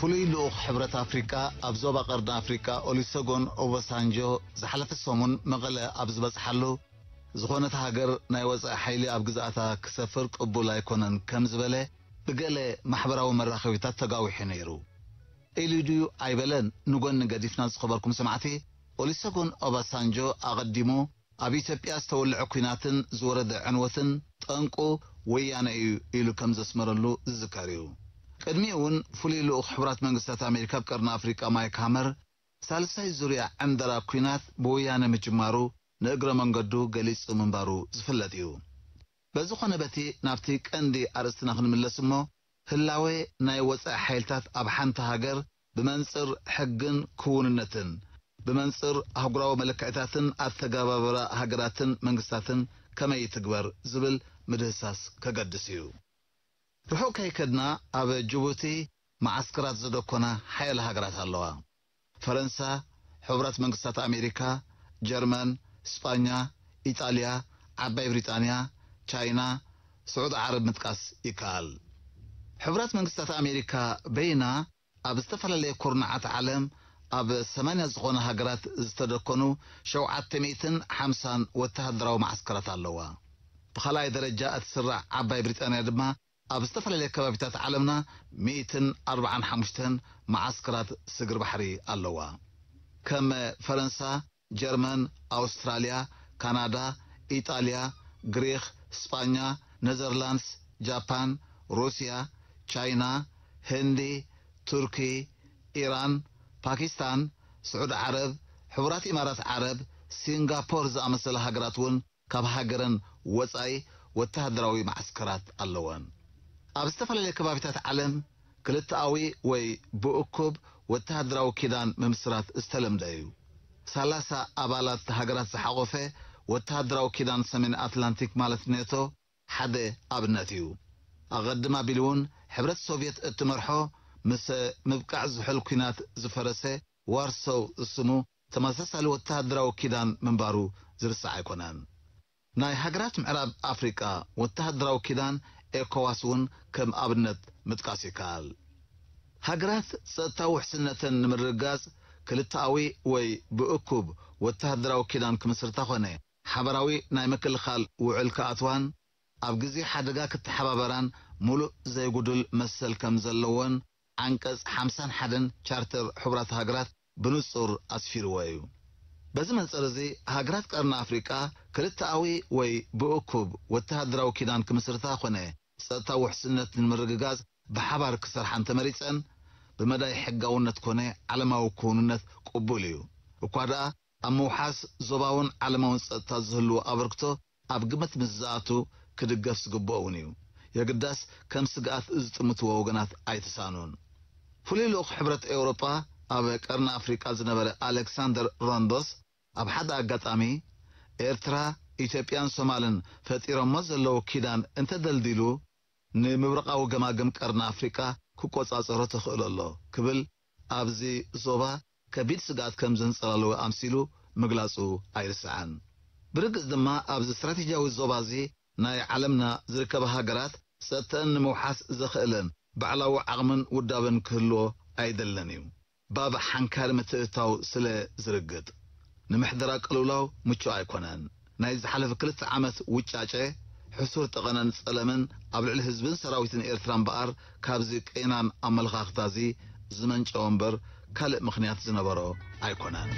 ፍሉይ ልኡኽ ሕብረት ኣፍሪቃ ኣብ ዞባ ቀርኒ ኣፍሪቃ ኦሊሶጎን ኦባሳንጆ ዝሓለፈ ሰሙን መቐለ ኣብ ዝበፅሓሉ ዝኾነት ሃገር ናይ ወፃኢ ሓይሊ ኣብ ግዛኣታ ክሰፍር ቅቡል ኣይኮነን ከም ዝበለ ብገለ ማሕበራዊ መራኸቢታት ተጋዊሑ ነይሩ ኢሉ ድዩ ኣይበለን ንጎኒ ገዲፍና ዝኸበርኩም ሰማዕቲ ኦሊሶጎን ኦባሳንጆ ኣቐዲሙ ኣብ ኢትዮጵያ ዝተወልዐ ኩናትን ዝወረደ ዕንወትን ጠንቁ ወያነ እዩ ኢሉ ከም ዘስመረሉ ዝዝከር እዩ ቅድሚ እውን ፍሉይ ልኡኽ ሕቡራት መንግስታት ኣሜሪካ ኣብ ቀርኒ ኣፍሪቃ ማይክ ሃመር ሳልሳይ ዙርያ ዕምደራ ኩናት ብወያነ ምጅማሩ ንእግረ መንገዱ ገሊጹ ምንባሩ ዝፍለጥ እዩ። በዝኾነ በቲ ናብቲ ቀንዲ ኣርእስትና ክንምለስ እሞ ህላዌ ናይ ወፃኢ ሓይልታት ኣብ ሓንቲ ሃገር ብመንፅር ሕግን ክውንነትን ብመንፅር ኣህጉራዊ መለክዕታትን ኣተገባበራ ሃገራትን መንግስታትን ከመይ ትግበር ዝብል ምድህሳስ ከገድስ እዩ ርሑቕ ከይከድና ኣብ ጅቡቲ ማዓስከራት ዘደኮና ሓያለ ሃገራት ኣለዋ ፈረንሳ ሕቡራት መንግስታት ኣሜሪካ ጀርመን እስጳኛ ኢጣልያ ዓባይ ብሪጣንያ ቻይና ስዑድ ዓረብ ምጥቃስ ይከኣል ሕቡራት መንግስታት ኣሜሪካ በይና ኣብ ዝተፈላለየ ኩርናዓት ዓለም ኣብ 80 ዝኾነ ሃገራት ዝተደኮኑ 750 ወተሃደራዊ ማዓስከራት ኣለዋ ብኻልኣይ ደረጃ እትስራዕ ዓባይ ብሪጣንያ ድማ ኣብ ዝተፈላለየ ከባቢታት ዓለምና 145 ማዓስከራት ስግር ባሕሪ ኣለዋ ከም ፈረንሳ ጀርመን ኣውስትራልያ ካናዳ ኢጣልያ ግሪክ እስጳኛ ነዘርላንድስ ጃፓን ሩስያ ቻይና ህንዲ ቱርኪ ኢራን ፓኪስታን ስዑድ ዓረብ ሕቡራት ኢማራት ዓረብ ሲንጋፖር ዝኣመሰለ ሃገራት እውን ካብ ሃገረን ወፃኢ ወተሃደራዊ ማዓስከራት ኣለወን ኣብ ዝተፈላለየ ከባቢታት ዓለም ክልተኣዊ ወይ ብእኩብ ወተሃደራዊ ኪዳን ምምስራት ዝተለምደ እዩ ሰላሳ ኣባላት ሃገራት ዝሓቆፈ ወተሃደራዊ ኪዳን ሰሜን ኣትላንቲክ ማለት ኔቶ ሓደ ኣብነት እዩ ኣቐድማ ኣቢሉ እውን ሕብረት ሶቪየት እትመርሖ ምስ ምብቃዕ ዝሕል ኩናት ዝፈረሰ ዋርሶው እስሙ ተመሳሳሊ ወተሃደራዊ ኪዳን ምንባሩ ዝርስዕ ኣይኮነን ናይ ሃገራት ምዕራብ ኣፍሪቃ ወተሃደራዊ ኪዳን ኤኮዋስ እውን ከም ኣብነት ምጥቃስ ይከኣል። ሃገራት ፀጥታዊ ውሕስነትን ንምርጋጽ ክልተኣዊ ወይ ብእኩብ ወተሃደራዊ ኪዳን ክምስርታ ኾነ። ሓበራዊ ናይ ምክልኻል ውዕል ከኣትዋን ኣብ ግዜ ሓደጋ ክትሓባበራን ሙሉእ ዘይጉድል መሰል ከም ዘለዎን ዓንቀጽ 51 ቻርተር ሕቡራት ሃገራት ብንጹር ኣስፊርዎ እዩ። በዚ መንጸር እዚ ሃገራት ቀርኒ ኣፍሪቃ ክልተኣዊ ወይ ብእኩብ ወተሃደራዊ ኪዳን ክምስርታ ኾነ ፀጥታ ውሕስነት ንምርግጋጽ ብሓባር ክሰርሓን ተመሪፀን ብመዳይ ሕጋውነት ኮነ ዓለማዊ ክውንነት ቅቡል እዩ። እኳ ደኣ ኣብ ምውሓስ ዞባውን ዓለማውን ፀጥታ ዝህልዎ ኣበርክቶ ኣብ ግመት ምስ ዝኣቱ ክድገፍ ዝግብኦ እውን እዩ። የግዳስ ከም ስግኣት ዝጥምትዎ ወገናት ኣይተሳእኑን ፍሉይ ልኡኽ ሕብረት ኤውሮጳ ኣብ ቀርኒ ኣፍሪቃ ዝነበረ ኣሌክሳንደር ሮንዶስ ኣብ ሓደ ኣጋጣሚ ኤርትራ ኢትዮጵያን ሶማልን ፈጢሮሞ ዘለዉ ኪዳን እንተደልዲሉ ንምብራቓዊ ገማግም ቀርኒ ኣፍሪቃ ክቆጻጸሮ ትኽእል ኣሎ ክብል ኣብዚ ዞባ ከቢድ ስጋኣት ከም ዘንጸላልወ ኣምሲሉ ምግላጹ ኣይርስዓን። ብርግጽ ድማ ኣብዚ እስትራቴጅያዊ ዞባ እዚ ናይ ዓለምና ዝርከባ ሃገራት ፀጥተን ንምውሓስ ዘኽእለን ባዕላዊ ዓቕምን ውዳብን ክህልዎ ኣይደለን እዩ። ባብ ሓንካሪ ምትእታው ስለ ዝርግጥ። ንምሕደራ ቅልውላው ምቹእ ኣይኮነን። ናይ ዝሓለፈ ክልተ ዓመት ውጫጨ ሕሱር ጠቐነን ጸለምን ኣብ ልዕሊ ህዝብን ሰራዊትን ኤርትራ እምበኣር ካብዚ ቀናን ኣመለኻኽታ እዚ ዝመንጨወ እምበር ካልእ ምኽንያት ዝነበሮ ኣይኮነን